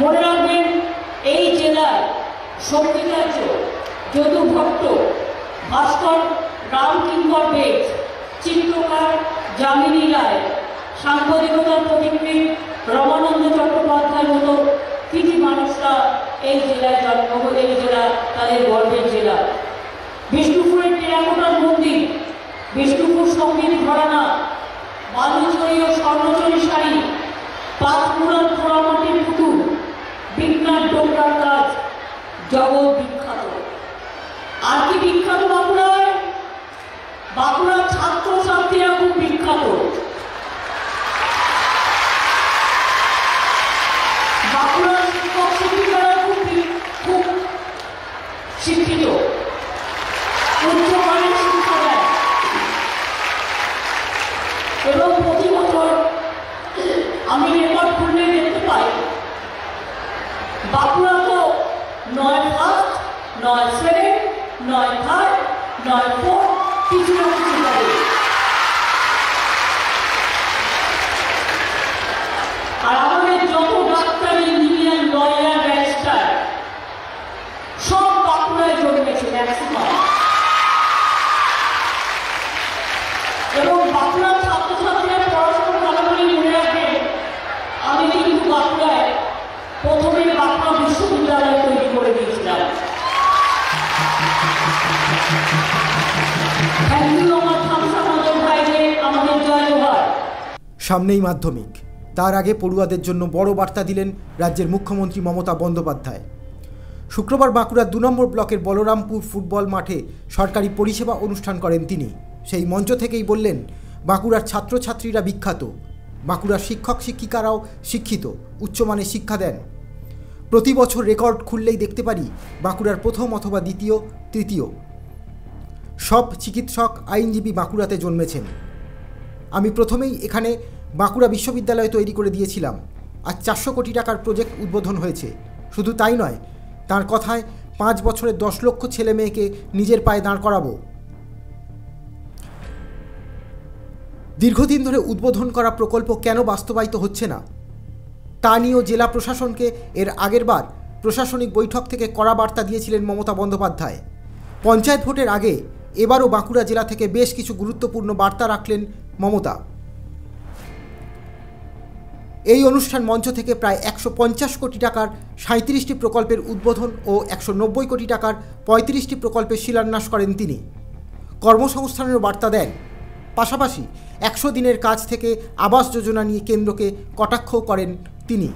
মনে রাখবেন, এই জেলার সঙ্গীতার্য যদু ভট্ট ভাস্কর রামকিঙ্কর বেদ চিত্রকার যামিনী রায়, সাংবাদিকতার প্রতিক্রিয়া রমানন্দ চট্টোপাধ্যায়ের মতো কৃতি মানুষরা এই জেলায় জন্ম এই জেলা তাদের গর্বের জেলা। বিষ্ণুপুরের টেরাকোটার মন্দির, বিষ্ণুপুর সংগীত ঘরানা, বালুচরী স্বর্ণচরী শাড়ি, পাঁচমুড়ার আর কি বিখ্যাত বাঁকুড়ায়? বাঁকুড়ার ছাত্র ছাত্রীরা খুব বিখ্যাত। বাঁকুড়ার শিক্ষক শিক্ষিকারা খুব খুব শিক্ষিত। উচ্চমানের শিক্ষা দেয়। এবং প্রতি বছর আমি রেকর্ড খুললে দেখতে পাই, বাঁকুড়া তো নয় ফার্স্ট নয় সেকেন্ড নয় থার্ড নয় ফোর্থ কিছু না কিছু করে আর আমাদের যত ডাক্তার ইঞ্জিনিয়ার লয়ার ব্যারিস্টার সব বাঁকুড়ায় জন্মেছে ম্যাক্সিমাম এবং বাঁকুড়ার ছাত্রছাত্রীরা পড়াশোনা ভালো করে মনে রাখবেন আমি কিন্তু বাঁকুড়ায় প্রথমে বাঁকুড়া বিশ্ববিদ্যালয় তৈরি করে দিয়েছিলাম সামনেই মাধ্যমিক। তার আগে পড়ুয়াদের জন্য বড় বার্তা দিলেন রাজ্যের মুখ্যমন্ত্রী মমতা বন্দ্যোপাধ্যায়। শুক্রবার বাঁকুড়ার দু নম্বর ব্লকের বলরামপুর ফুটবল মাঠে সরকারি পরিষেবা অনুষ্ঠান করেন তিনি। সেই মঞ্চ থেকেই বললেন, বাঁকুড়ার ছাত্রছাত্রীরা বিখ্যাত। বাঁকুড়ার শিক্ষক শিক্ষিকারাও শিক্ষিত। উচ্চমানের শিক্ষা দেন। প্রতি বছর রেকর্ড খুললেই দেখতে পারি বাঁকুড়ার প্রথম অথবা দ্বিতীয়, তৃতীয়। সব চিকিৎসক, আইনজীবী বাঁকুড়াতে জন্মেছেন। আমি প্রথমেই এখানে বাঁকুড়া বিশ্ববিদ্যালয় তৈরি করে দিয়েছিলাম আর চারশো কোটি টাকার প্রজেক্ট উদ্বোধন হয়েছে। শুধু তাই নয়, তার কথায় পাঁচ বছরের দশ লক্ষ ছেলে মেয়েকে নিজের পায়ে দাঁড় করাবো। দীর্ঘদিন ধরে উদ্বোধন করা প্রকল্প কেন বাস্তবায়িত হচ্ছে না? তা নিয়েও জেলা প্রশাসনকে এর আগেরবার প্রশাসনিক বৈঠক থেকে কড়া বার্তা দিয়েছিলেন মমতা বন্দ্যোপাধ্যায়। পঞ্চায়েত ভোটের আগে এবারও বাঁকুড়া জেলা থেকে বেশ কিছু গুরুত্বপূর্ণ বার্তা রাখলেন মমতা। এই অনুষ্ঠান মঞ্চ থেকে প্রায় একশো পঞ্চাশ কোটি টাকার সাঁত্রিশটি প্রকল্পের উদ্বোধন ও একশো নব্বই কোটি টাকার পঁয়ত্রিশটি প্রকল্পের শিলান্যাস করেন তিনি। কর্মসংস্থানের বার্তা দেন। পাশাপাশি একশো দিনের কাজ থেকে আবাস যোজনা নিয়ে কেন্দ্রকে কটাক্ষও করেন তিনি